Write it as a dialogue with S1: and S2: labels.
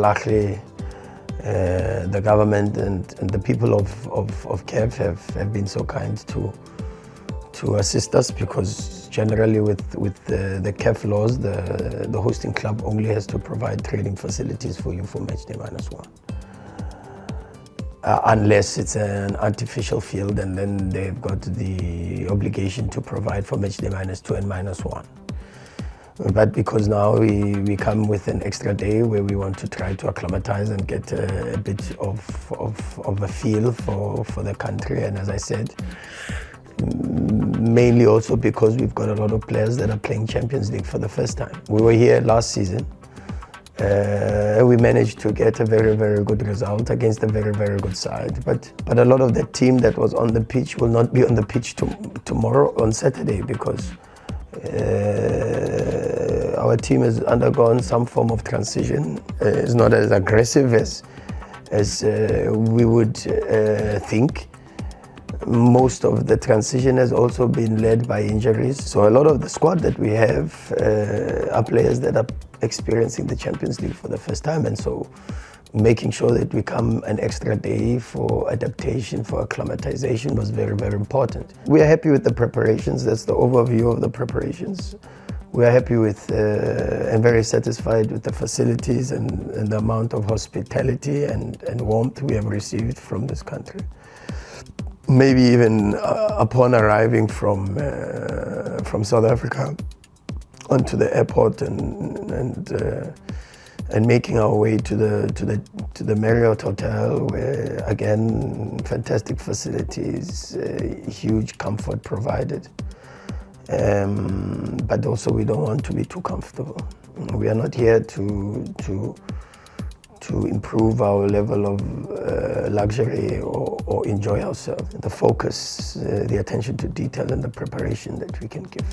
S1: Luckily, uh, the government and, and, the people of, of, of Kiev have, have been so kind to, to assist us because generally with, with the, the CAF laws, the, the hosting club only has to provide training facilities for you for matchday minus one. Uh, unless it's an artificial field and then they've got the obligation to provide for match minus two and minus one. But because now we, we come with an extra day where we want to try to acclimatize and get a, a bit of, of, of a feel for, for the country. And as I said, mainly also because we've got a lot of players that are playing Champions League for the first time. We were here last season. Uh, we managed to get a very, very good result against a very, very good side. But, but a lot of the team that was on the pitch will not be on the pitch to, tomorrow on Saturday because uh, our team has undergone some form of transition. Uh, it's not as aggressive as, as uh, we would uh, think. Most of the transition has also been led by injuries. So a lot of the squad that we have uh, are players that are experiencing the Champions League for the first time. And so making sure that we come an extra day for adaptation, for acclimatization was very, very important. We are happy with the preparations. That's the overview of the preparations. We are happy with uh, and very satisfied with the facilities and, and the amount of hospitality and, and warmth we have received from this country. Maybe even uh, upon arriving from, uh, from South Africa onto the airport and, and uh, and making our way to the to the to the Marriott Hotel, where again fantastic facilities, uh, huge comfort provided. Um, but also we don't want to be too comfortable. We are not here to to to improve our level of uh, luxury or, or, enjoy ourselves. The focus, uh, the attention to detail, and the preparation that we can give.